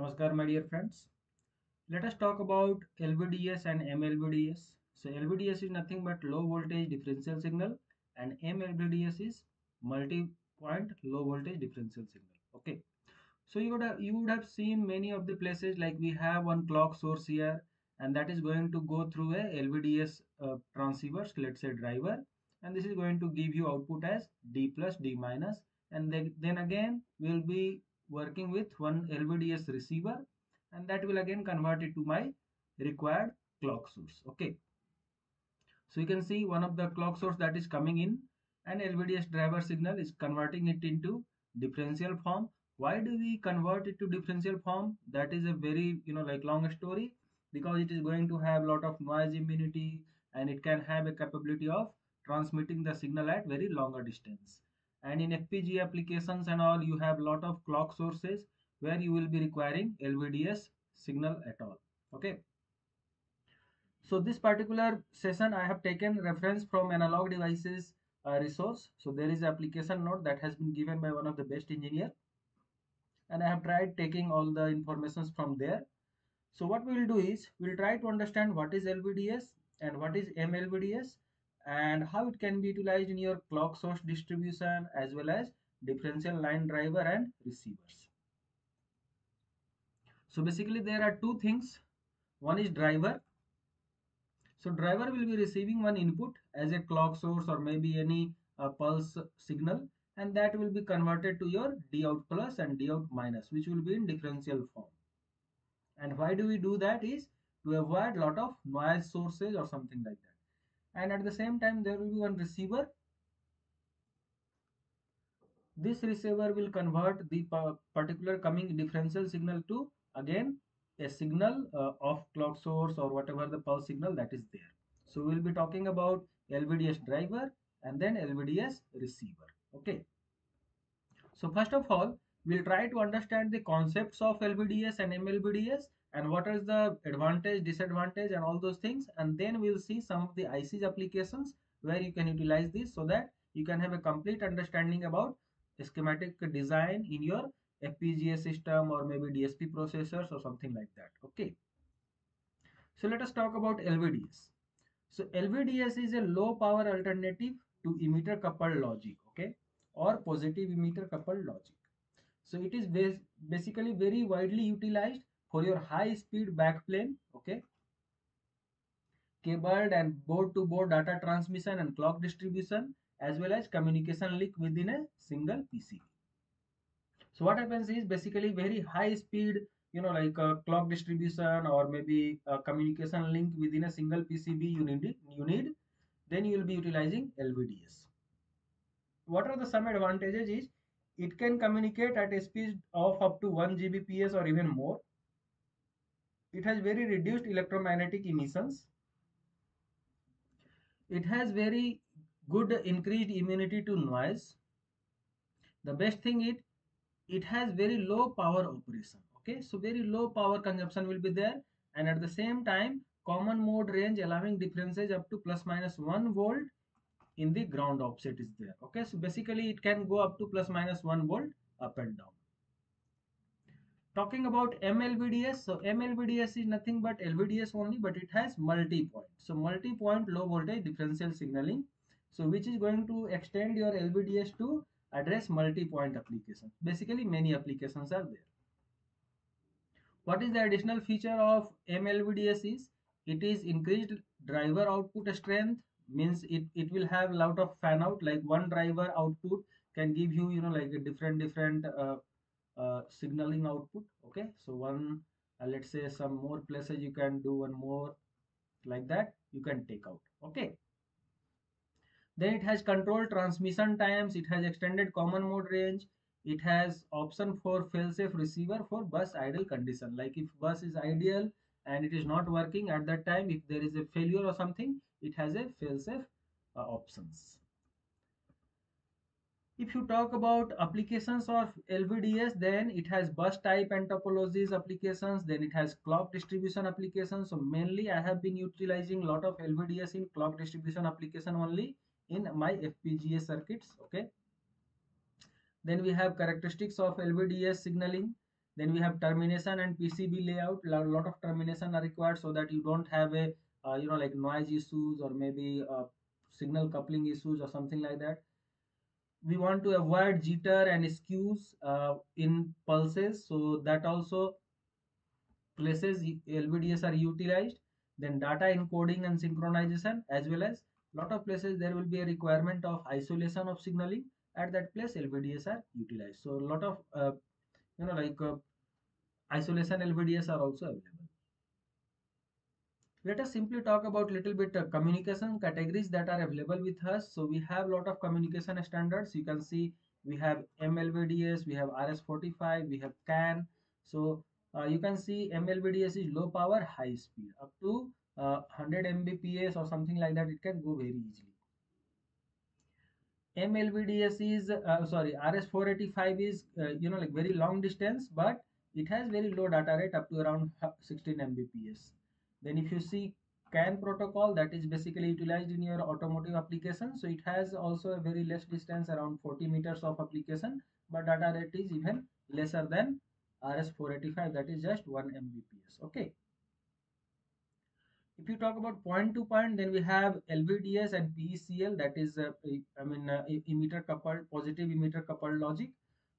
Namaskar my dear friends. Let us talk about LVDS and MLVDS. So LVDS is nothing but low voltage differential signal and MLVDS is multi-point low voltage differential signal. Okay. So you would have you would have seen many of the places like we have one clock source here and that is going to go through a LVDS uh, transceivers let's say driver and this is going to give you output as D plus D minus and then, then again we'll be working with one LVDS receiver and that will again convert it to my required clock source okay? So you can see one of the clock source that is coming in and LVDS driver signal is converting it into differential form. Why do we convert it to differential form? That is a very you know like long story because it is going to have a lot of noise immunity and it can have a capability of transmitting the signal at very longer distance and in FPGA applications and all you have lot of clock sources where you will be requiring LVDS signal at all. Okay? So this particular session I have taken reference from analog devices uh, resource. So there is application note that has been given by one of the best engineer. And I have tried taking all the informations from there. So what we will do is we will try to understand what is LVDS and what is MLVDS and how it can be utilized in your clock source distribution as well as differential line driver and receivers. So basically there are two things. One is driver. So driver will be receiving one input as a clock source or maybe any uh, pulse signal and that will be converted to your D out plus and D out minus which will be in differential form. And why do we do that is to avoid lot of noise sources or something like that and at the same time there will be one receiver. This receiver will convert the particular coming differential signal to again a signal uh, of clock source or whatever the pulse signal that is there. So we'll be talking about LVDS driver and then LVDS receiver. Okay. So first of all we'll try to understand the concepts of LVDS and MLVDS and what is the advantage disadvantage and all those things. And then we'll see some of the ICs applications where you can utilize this so that you can have a complete understanding about schematic design in your FPGA system or maybe DSP processors or something like that. Okay. So let us talk about LVDS so LVDS is a low power alternative to emitter coupled logic okay or positive emitter coupled logic. So it is basically very widely utilized for your high speed backplane okay cabled and board to board data transmission and clock distribution as well as communication link within a single PCB. So what happens is basically very high speed you know like a clock distribution or maybe a communication link within a single PCB you need you need then you will be utilizing LVDS. What are the some advantages is it can communicate at a speed of up to 1 Gbps or even more it has very reduced electromagnetic emissions. It has very good increased immunity to noise. The best thing it it has very low power operation okay? So very low power consumption will be there. And at the same time common mode range allowing differences up to plus minus 1 volt in the ground offset is there okay? So basically it can go up to plus minus 1 volt up and down talking about MLVDS so MLVDS is nothing but LVDS only but it has multi-point. So multi-point low voltage differential signaling so which is going to extend your LVDS to address multi-point applications basically many applications are there. What is the additional feature of MLVDS is it is increased driver output strength means it it will have a lot of fan out like one driver output can give you you know like a different different uh, uh, signaling output okay? So one uh, let's say some more places you can do one more like that you can take out okay? Then it has control transmission times it has extended common mode range it has option for fail-safe receiver for bus idle condition. Like if bus is ideal and it is not working at that time if there is a failure or something it has a fail-safe uh, options if you talk about applications of LVDS, then it has bus type and topologies applications, then it has clock distribution applications. So mainly I have been utilizing a lot of LVDS in clock distribution application only in my FPGA circuits. Okay. Then we have characteristics of LVDS signaling. then we have termination and pcb layout a lot of termination are required so that you don't have a uh, you know like noise issues or maybe uh, signal coupling issues or something like that we want to avoid jitter and skews uh, in pulses. So that also places lvds are utilized. Then data encoding and synchronization as well as lot of places there will be a requirement of isolation of signaling. At that place lvds are utilized. So a lot of uh, you know like uh, isolation lvds are also available let us simply talk about little bit uh, communication categories that are available with us. So we have lot of communication standards. You can see we have mlvds we have rs485 we have can. So uh, you can see mlvds is low power high speed. Up to uh, 100 mbps or something like that it can go very easily. Mlvds is uh, sorry rs485 is uh, you know like very long distance but it has very low data rate up to around 16 mbps then if you see CAN protocol that is basically utilized in your automotive application. So it has also a very less distance around 40 meters of application but data rate is even lesser than RS485 that is just 1 Mbps. Okay. If you talk about point to point then we have LVDS and PECL that is uh, I mean uh, emitter coupled positive emitter coupled logic.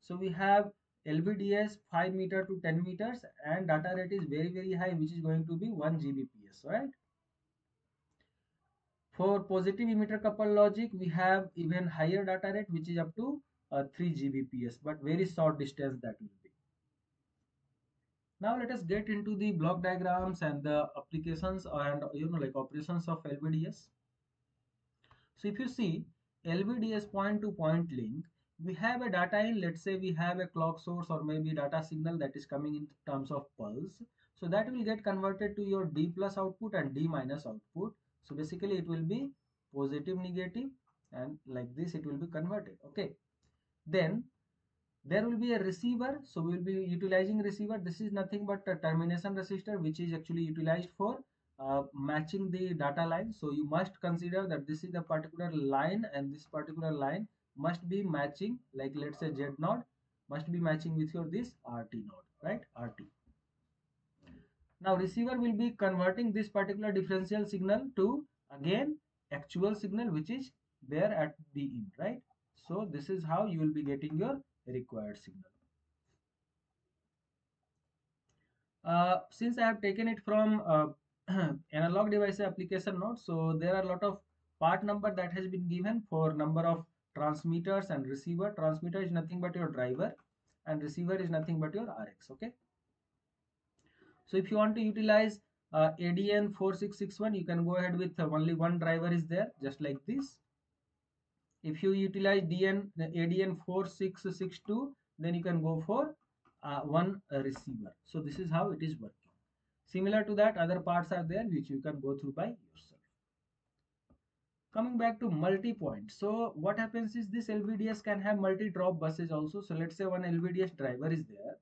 So we have LVDS 5 meter to 10 meters and data rate is very very high which is going to be 1 Gbps right. For positive emitter coupled logic we have even higher data rate which is up to uh, 3 Gbps but very short distance that will be. Now let us get into the block diagrams and the applications and you know like operations of LVDS. So if you see LVDS point to point link we have a data in let's say we have a clock source or maybe data signal that is coming in terms of pulse. So that will get converted to your d plus output and d minus output. So basically it will be positive negative and like this it will be converted okay? Then there will be a receiver. So we will be utilizing receiver. This is nothing but a termination resistor which is actually utilized for uh, matching the data line. So you must consider that this is the particular line and this particular line must be matching like let's say Z naught must be matching with your this RT node right? RT now receiver will be converting this particular differential signal to again actual signal which is there at the in right? So this is how you will be getting your required signal. Uh, since I have taken it from uh, analog device application note so there are a lot of part number that has been given for number of transmitters and receiver. Transmitter is nothing but your driver and receiver is nothing but your rx okay? So if you want to utilize uh, adn 4661 you can go ahead with uh, only one driver is there just like this. If you utilize dn adn 4662 then you can go for uh, one uh, receiver. So this is how it is working. Similar to that other parts are there which you can go through by yourself coming back to multi-point. So what happens is this lvds can have multi-drop buses also. So let's say one lvds driver is there.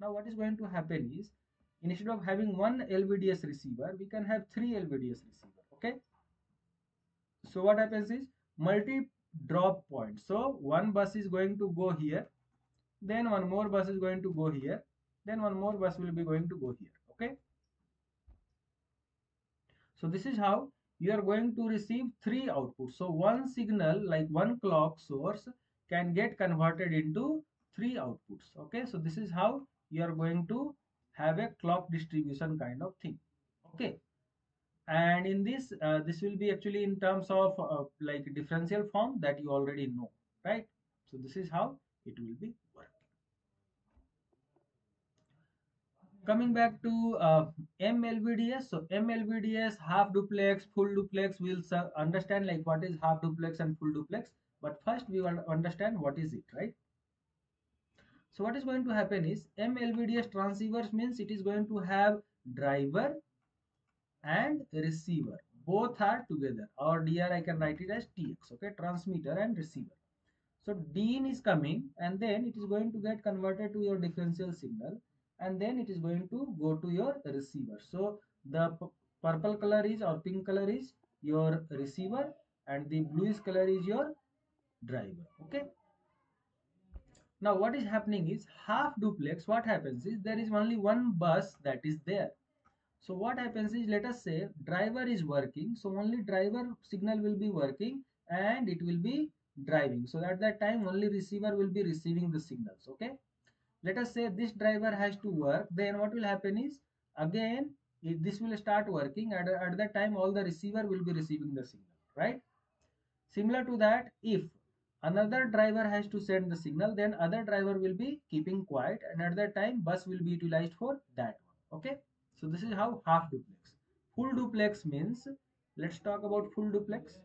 Now what is going to happen is instead of having one lvds receiver we can have three lvds receiver okay? So what happens is multi drop point. So one bus is going to go here then one more bus is going to go here then one more bus will be going to go here okay? So this is how you are going to receive three outputs. So one signal like one clock source can get converted into three outputs. Okay, so this is how you are going to have a clock distribution kind of thing. Okay, and in this, uh, this will be actually in terms of uh, like differential form that you already know, right? So this is how it will be coming back to uh, MLVDS, so MLVDS half duplex, full duplex, we'll understand like what is half duplex and full duplex. But first we will understand what is it, right? So what is going to happen is MLVDS transceivers means it is going to have driver and receiver. Both are together or DR I can write it as TX, okay, transmitter and receiver. So DIN is coming and then it is going to get converted to your differential signal and then it is going to go to your receiver. So the purple color is or pink color is your receiver and the bluish color is your driver. Okay? Now what is happening is half duplex what happens is there is only one bus that is there. So what happens is let us say driver is working so only driver signal will be working and it will be driving. So at that time only receiver will be receiving the signals. Okay let us say this driver has to work then what will happen is again if this will start working at, at that time all the receiver will be receiving the signal right? Similar to that if another driver has to send the signal then other driver will be keeping quiet and at that time bus will be utilized for that one okay? So this is how half duplex. Full duplex means let's talk about full duplex.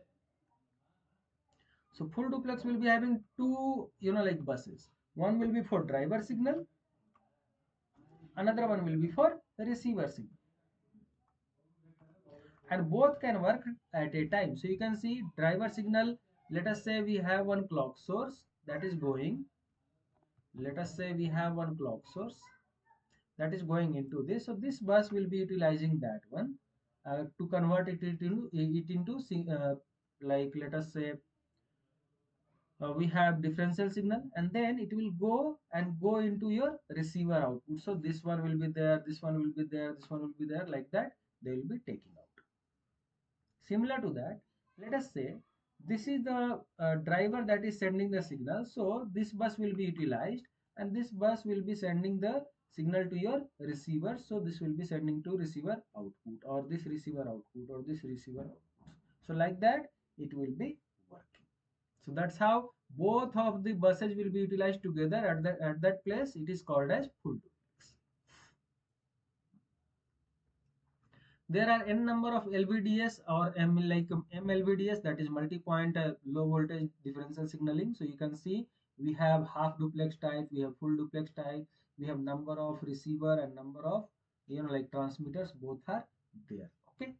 So full duplex will be having two you know like buses one will be for driver signal. Another one will be for the receiver signal. And both can work at a time. So you can see driver signal let us say we have one clock source that is going. Let us say we have one clock source that is going into this. So this bus will be utilizing that one uh, to convert it into it into uh, like let us say uh, we have differential signal and then it will go and go into your receiver output. So this one will be there this one will be there this one will be there like that they will be taking out. Similar to that let us say this is the uh, driver that is sending the signal. So this bus will be utilized and this bus will be sending the signal to your receiver. So this will be sending to receiver output or this receiver output or this receiver output. So like that it will be so that's how both of the buses will be utilized together. At that at that place it is called as full duplex. There are n number of lvds or m like mlvds that is multi-point uh, low voltage differential signaling. So you can see we have half duplex type we have full duplex type we have number of receiver and number of you know like transmitters both are there. Okay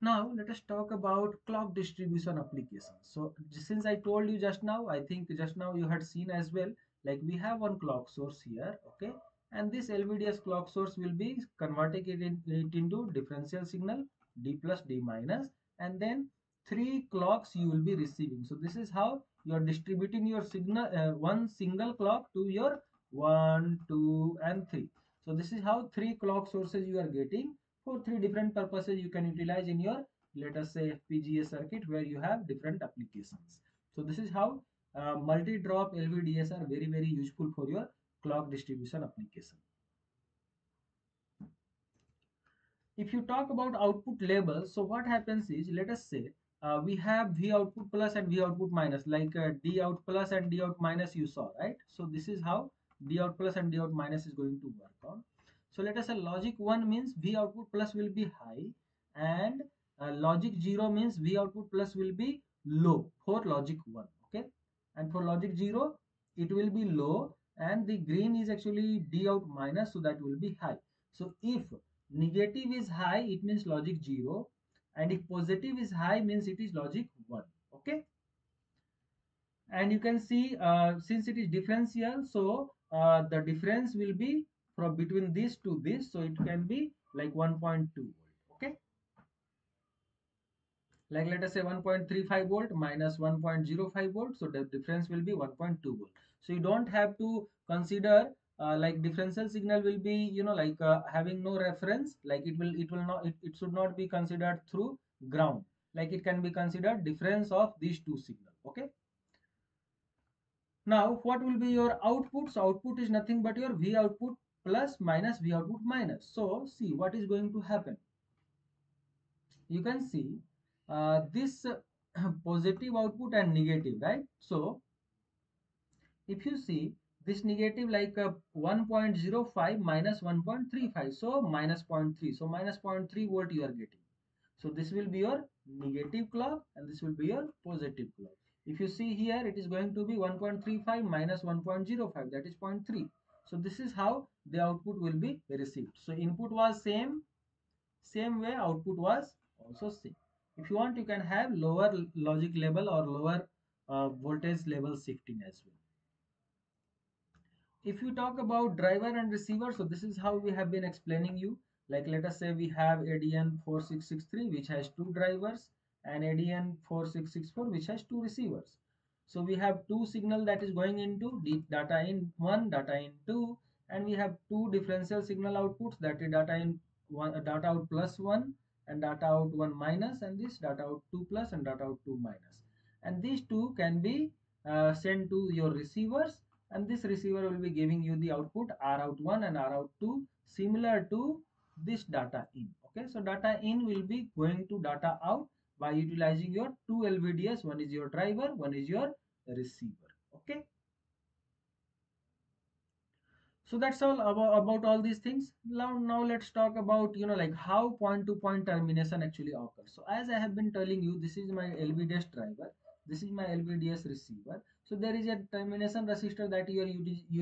now let us talk about clock distribution applications so since i told you just now i think just now you had seen as well like we have one clock source here okay? And this lvds clock source will be converting it, in, it into differential signal d plus d minus and then three clocks you will be receiving. So this is how you are distributing your signal uh, one single clock to your one two and three. So this is how three clock sources you are getting for three different purposes you can utilize in your let us say FPGA circuit where you have different applications. So this is how uh, multi-drop LVDS are very very useful for your clock distribution application. If you talk about output labels so what happens is let us say uh, we have V output plus and V output minus like uh, D out plus and D out minus you saw right? So this is how D out plus and D out minus is going to work on so let us say logic 1 means V output plus will be high and uh, logic 0 means V output plus will be low for logic 1 okay? And for logic 0 it will be low and the green is actually D out minus so that will be high. So if negative is high it means logic 0 and if positive is high means it is logic 1 okay? And you can see uh, since it is differential so uh, the difference will be from between this to this so it can be like 1.2 volt okay? Like let us say 1.35 volt minus 1.05 volt so the difference will be 1.2 volt. So you don't have to consider uh, like differential signal will be you know like uh, having no reference like it will it will not it, it should not be considered through ground. Like it can be considered difference of these two signal okay? Now what will be your outputs output is nothing but your v output plus minus v output minus. So see what is going to happen. You can see uh, this uh, positive output and negative right? So if you see this negative like uh, 1.05 minus 1.35 so minus 0.3 so minus 0.3 volt you are getting? So this will be your negative clock and this will be your positive clock. If you see here it is going to be 1.35 minus 1.05 that is 0.3 so this is how the output will be received. So input was same same way output was also same. If you want you can have lower logic level or lower uh, voltage level shifting as well. If you talk about driver and receiver so this is how we have been explaining you. Like let us say we have ADN 4663 which has two drivers and ADN 4664 which has two receivers so we have two signal that is going into data in 1 data in 2 and we have two differential signal outputs that is data in 1 uh, data out plus 1 and data out 1 minus and this data out 2 plus and data out 2 minus. And these two can be uh, sent to your receivers and this receiver will be giving you the output r out 1 and r out 2 similar to this data in. Okay? So data in will be going to data out by utilizing your two LVDS one is your driver one is your receiver okay? So that's all about, about all these things. Now now let's talk about you know like how point to point termination actually occurs. So as i have been telling you this is my lvds driver this is my lvds receiver. So there is a termination resistor that you are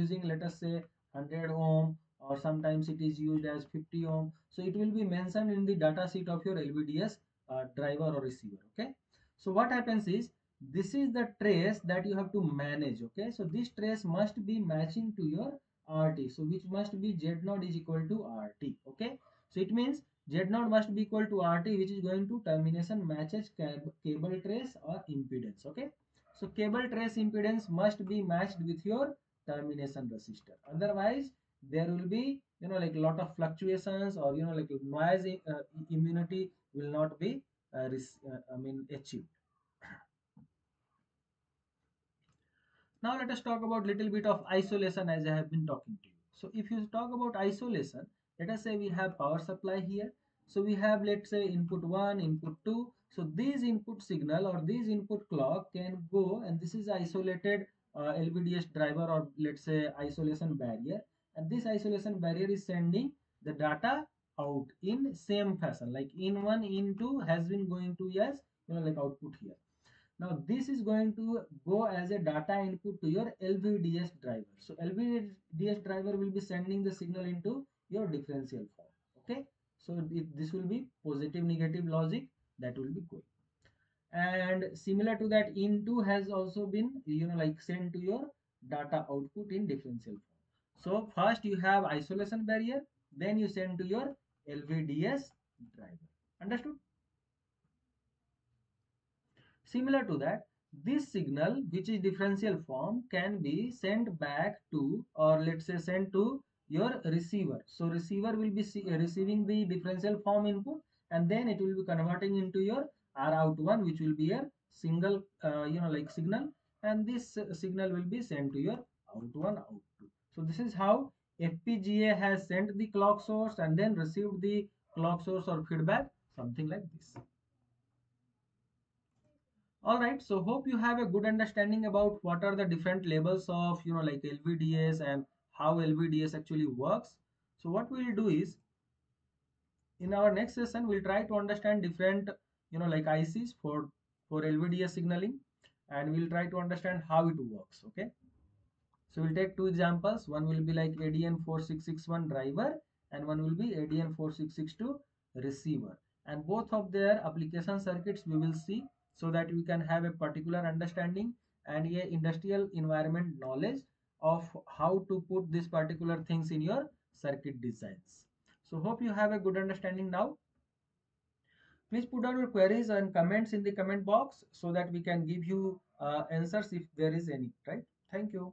using let us say 100 ohm or sometimes it is used as 50 ohm. So it will be mentioned in the data sheet of your lvds uh, driver or receiver okay? So what happens is this is the trace that you have to manage okay? So this trace must be matching to your rt so which must be z naught is equal to rt okay? So it means z naught must be equal to rt which is going to termination matches cable trace or impedance okay? So cable trace impedance must be matched with your termination resistor. Otherwise there will be you know like a lot of fluctuations or you know like noise uh, immunity will not be uh, uh, i mean achieved. Now let us talk about little bit of isolation as i have been talking to you. So if you talk about isolation let us say we have power supply here. So we have let's say input 1 input 2 so these input signal or these input clock can go and this is isolated uh, lvds driver or let's say isolation barrier. And this isolation barrier is sending the data out in same fashion like in one in two has been going to yes you know like output here. Now this is going to go as a data input to your lvds driver. So lvds driver will be sending the signal into your differential form okay? So this will be positive negative logic that will be going. And similar to that in2 has also been you know like sent to your data output in differential form. So first you have isolation barrier, then you send to your LVDS driver. Understood? Similar to that, this signal which is differential form can be sent back to or let's say sent to your receiver. So receiver will be receiving the differential form input and then it will be converting into your R out one which will be a single uh, you know like signal and this uh, signal will be sent to your out one out two. So this is how FPGA has sent the clock source and then received the clock source or feedback, something like this. Alright, so hope you have a good understanding about what are the different levels of, you know, like LVDS and how LVDS actually works. So what we'll do is, in our next session, we'll try to understand different, you know, like ICs for, for LVDS signaling and we'll try to understand how it works, okay? So we'll take two examples. One will be like ADN4661 driver and one will be ADN4662 receiver. And both of their application circuits we will see so that we can have a particular understanding and a industrial environment knowledge of how to put these particular things in your circuit designs. So hope you have a good understanding now. Please put down your queries and comments in the comment box so that we can give you uh, answers if there is any, right? Thank you.